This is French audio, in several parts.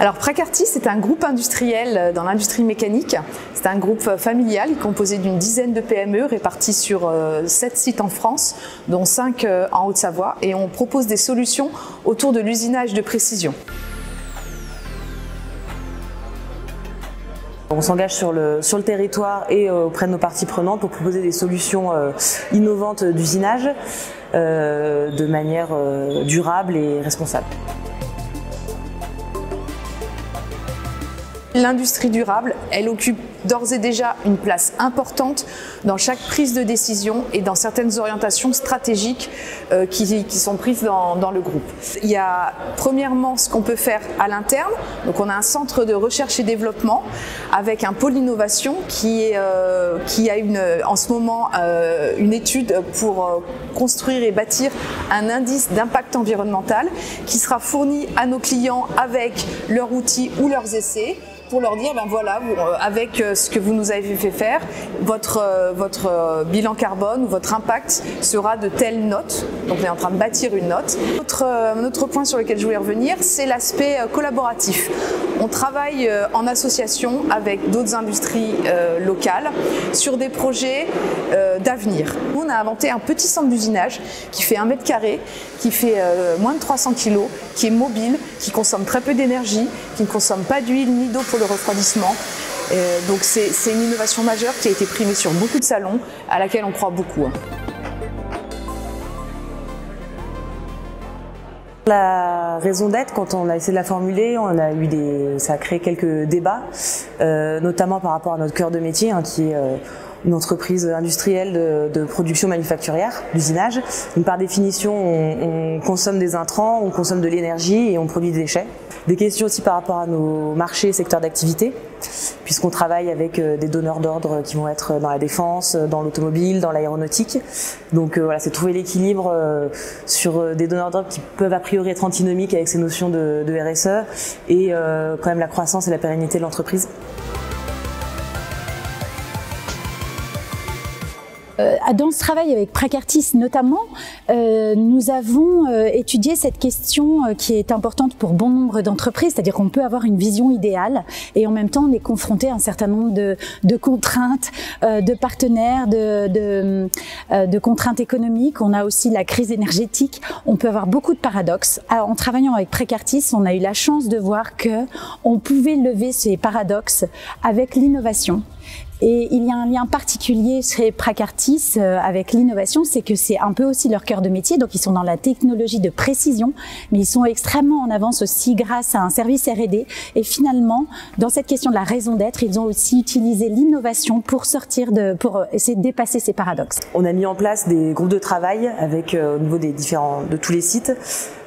Alors Pracarty, c'est un groupe industriel dans l'industrie mécanique. C'est un groupe familial composé d'une dizaine de PME répartis sur 7 sites en France, dont 5 en Haute-Savoie. Et on propose des solutions autour de l'usinage de précision. On s'engage sur le, sur le territoire et euh, auprès de nos parties prenantes pour proposer des solutions euh, innovantes d'usinage euh, de manière durable et responsable. L'industrie durable, elle occupe d'ores et déjà une place importante dans chaque prise de décision et dans certaines orientations stratégiques euh, qui, sont prises dans, le groupe. Il y a premièrement ce qu'on peut faire à l'interne. Donc on a un centre de recherche et développement avec un pôle innovation qui, euh, a une, en ce moment euh, une étude pour construire et bâtir un indice d'impact environnemental qui sera fourni à nos clients avec leurs outils ou leurs essais pour leur dire, ben voilà, euh, avec euh, ce que vous nous avez fait faire, votre, euh, votre bilan carbone ou votre impact sera de telle note. Donc on est en train de bâtir une note. Un autre point sur lequel je voulais revenir, c'est l'aspect collaboratif. On travaille en association avec d'autres industries locales sur des projets d'avenir. On a inventé un petit centre d'usinage qui fait un mètre carré, qui fait moins de 300 kg, qui est mobile, qui consomme très peu d'énergie, qui ne consomme pas d'huile ni d'eau pour le refroidissement. Euh, donc c'est une innovation majeure qui a été primée sur beaucoup de salons, à laquelle on croit beaucoup. La raison d'être, quand on a essayé de la formuler, on a eu des, ça a créé quelques débats, euh, notamment par rapport à notre cœur de métier, hein, qui est euh, une entreprise industrielle de, production manufacturière, d'usinage. par définition, on, consomme des intrants, on consomme de l'énergie et on produit des déchets. Des questions aussi par rapport à nos marchés et secteurs d'activité, puisqu'on travaille avec euh, des donneurs d'ordre qui vont être dans la défense, dans l'automobile, dans l'aéronautique. Donc euh, voilà, c'est trouver l'équilibre euh, sur des donneurs d'ordre qui peuvent a priori être antinomiques avec ces notions de, de RSE et quand même la croissance et la pérennité de l'entreprise. Dans ce travail avec Pracartis notamment, euh, nous avons euh, étudié cette question qui est importante pour bon nombre d'entreprises, c'est-à-dire qu'on peut avoir une vision idéale et en même temps on est confronté à un certain nombre de, contraintes, de partenaires, de, contraintes économiques. On a aussi la crise énergétique. On peut avoir beaucoup de paradoxes. en travaillant avec Pracartis, on a eu la chance de voir que on pouvait lever ces paradoxes avec l'innovation et il y a un lien particulier chez Pracartis euh, avec l'innovation, c'est que c'est un peu aussi leur cœur de métier. Donc ils sont dans la technologie de précision, mais ils sont extrêmement en avance aussi grâce à un service R&D. Et finalement, dans cette question de la raison d'être, ils ont aussi utilisé l'innovation pour sortir de, pour euh, essayer de dépasser ces paradoxes. On a mis en place des groupes de travail avec euh, au niveau des différents de tous les sites,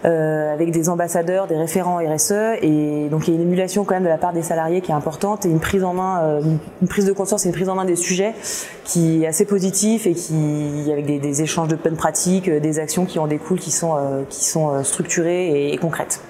euh, avec des ambassadeurs, des référents RSE, et donc il y a une émulation quand même de la part des salariés qui est importante et une prise en main, une prise de conscience c'est une prise en main des sujets qui est assez positif et qui, avec des, échanges de bonnes pratiques, euh, des actions qui en découlent, qui sont, euh, euh, structurées et concrètes.